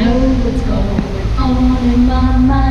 know what's going on in my mind.